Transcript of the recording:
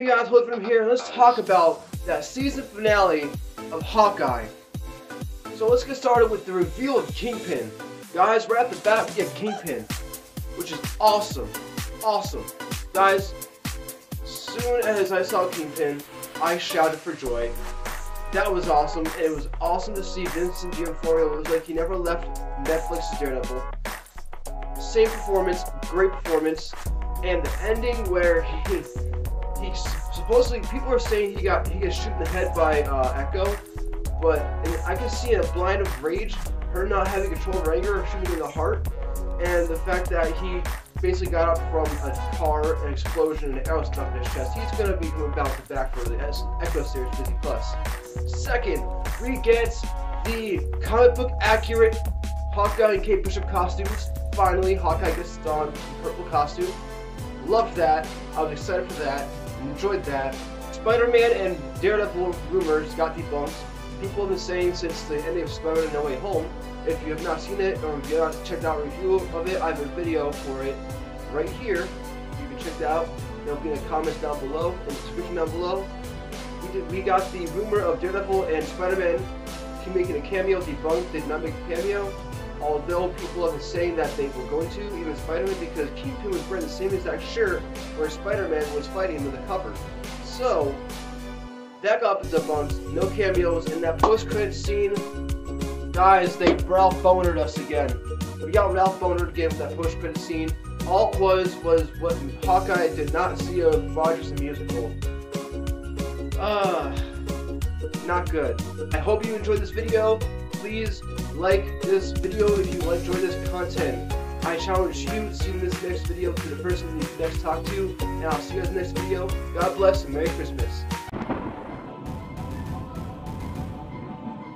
Hey guys, Hood from here. Let's talk about that season finale of Hawkeye. So let's get started with the reveal of Kingpin. Guys, right at the bat, we get Kingpin, which is awesome. Awesome. Guys, soon as I saw Kingpin, I shouted for joy. That was awesome. It was awesome to see Vincent D'Onofrio. It was like he never left Netflix's Daredevil. Same performance, great performance, and the ending where he he supposedly people are saying he got he gets shot in the head by uh, Echo, but I can see in a blind of rage her not having control of anger shooting in the heart, and the fact that he basically got up from a car, an explosion, and an arrow stuck in his chest. He's gonna be coming back back for the Echo series Disney Plus. Second, we get the comic book accurate Hawkeye and Kate Bishop costumes. Finally, Hawkeye gets on purple costume. Loved that. I was excited for that enjoyed that. Spider-Man and Daredevil rumors got debunked. People have been saying since the ending of Spider-Man No Way Home, if you have not seen it or if you have not checked out a review of it, I have a video for it right here. You can check that out. There'll be in the comments down below, in the description down below. We, did, we got the rumor of Daredevil and Spider-Man making a cameo debunked, did not make a cameo although people have been saying that they were going to, even Spider-Man, because Kingpin was wearing the same exact shirt where Spider-Man was fighting in the cover. So, that got debunked, no cameos, in that post-credit scene, guys, they Ralph Bohnered us again. We got Ralph Bohnered again with that post-credit scene. All it was, was what Hawkeye did not see of Rogers the Musical. Uh, not good. I hope you enjoyed this video please like this video if you enjoy this content. I challenge you to see this next video to the person you next talk to, and I'll see you guys in the next video. God bless and Merry Christmas.